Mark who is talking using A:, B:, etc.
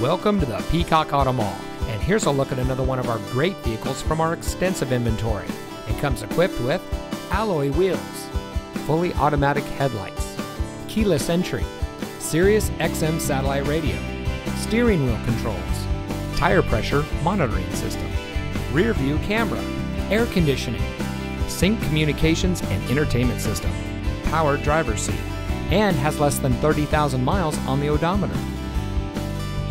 A: Welcome to the Peacock Auto Mall, and here's a look at another one of our great vehicles from our extensive inventory. It comes equipped with alloy wheels, fully automatic headlights, keyless entry, Sirius XM satellite radio, steering wheel controls, tire pressure monitoring system, rear view camera, air conditioning, sync communications and entertainment system, power driver seat, and has less than 30,000 miles on the odometer.